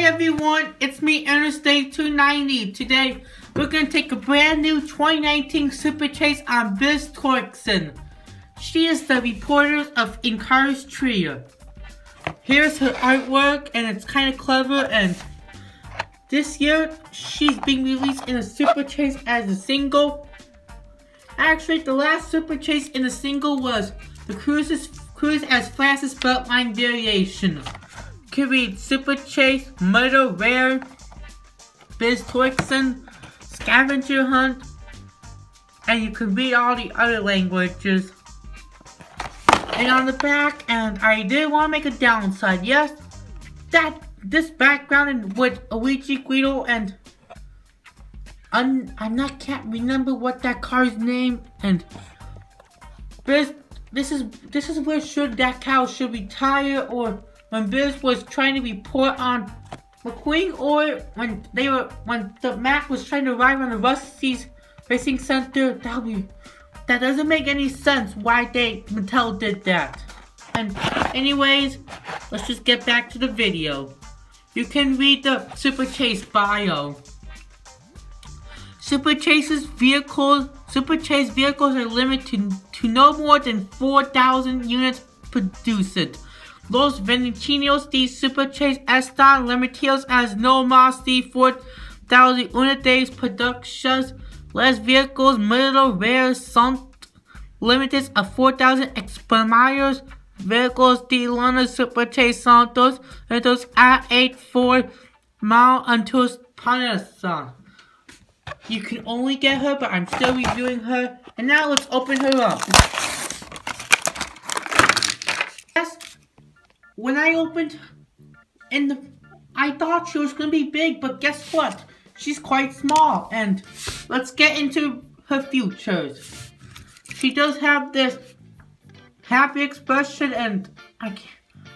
everyone, it's me Interstate 290. Today, we're going to take a brand new 2019 Super Chase on Biz Torqsen. She is the reporter of Encourage Trio. Here's her artwork, and it's kind of clever, and this year, she's being released in a Super Chase as a single. Actually, the last Super Chase in a single was the Cruises, Cruz as Frances Beltline Variation can read Super Chase, Murder Rare, Biz Torqsen, Scavenger Hunt, and you can read all the other languages. And on the back, and I did want to make a downside, yes, that this background with Luigi Guido and I'm, I'm not can't remember what that car's name and this this is this is where should that Cal should retire or when Biz was trying to report on McQueen or when they were when the Mac was trying to ride on the Rusteze Racing Center, that be that doesn't make any sense why they Mattel did that. And anyways, let's just get back to the video. You can read the Super Chase bio. Super Chase's vehicles Super Chase vehicles are limited to, to no more than 4,000 units produced. Los Venecinos de Superchase están limitados as no más de 4,000 unidades producidas. Los vehículos middle rare son limited a 4,000 expirators. Vehicles de Lana Superchase Santos entonces a 84 mile until Panasonic. You can only get her, but I'm still reviewing her. And now let's open her up. When I opened and the, I thought she was going to be big, but guess what? She's quite small. And let's get into her futures. She does have this happy expression and I can't,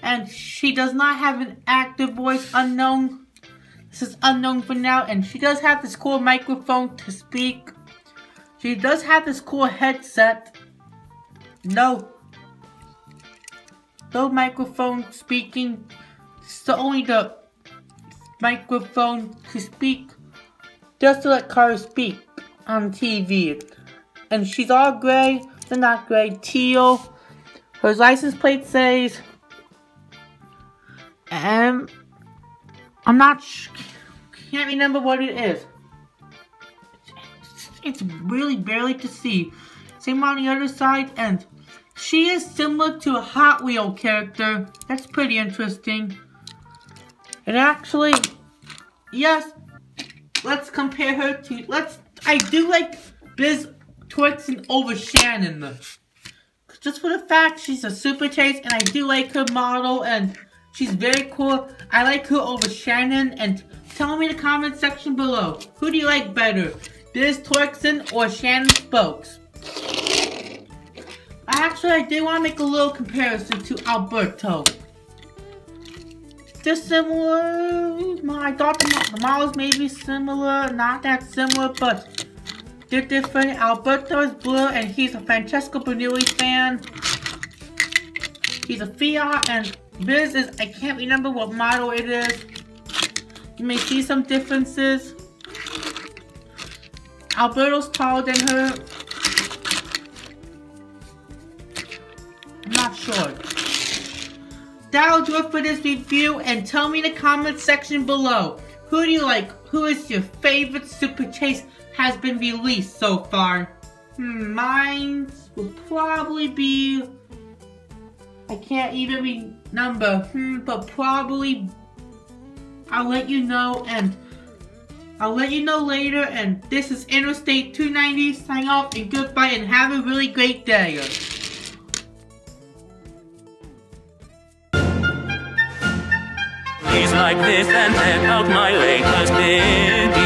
and she does not have an active voice unknown. This is unknown for now. And she does have this cool microphone to speak. She does have this cool headset. No no microphone speaking. The only the microphone to speak. Just to let Kara speak on TV. And she's all gray. They're not gray. Teal. Her license plate says. Um. I'm not. Can't remember what it is. It's really barely to see. Same on the other side and she is similar to a Hot Wheel character. That's pretty interesting. And actually, yes, let's compare her to, let's, I do like Biz Torqsen over Shannon. Just for the fact she's a super chase and I do like her model and she's very cool. I like her over Shannon and tell me in the comment section below. Who do you like better? Biz Torqsen or Shannon Spokes? Actually, I did want to make a little comparison to Alberto. They're similar. I thought the, the models may be similar, not that similar, but they're different. Alberto is blue, and he's a Francesco Bernoulli fan. He's a Fiat, and Biz is, I can't remember what model it is. You may see some differences. Alberto's taller than her. Not sure. That'll do it for this review and tell me in the comment section below. Who do you like? Who is your favorite Super Chase has been released so far? Hmm, mine will probably be... I can't even remember. Hmm, but probably... I'll let you know and... I'll let you know later and this is Interstate 290 signing off and goodbye and have a really great day. Like this and check out my latest video.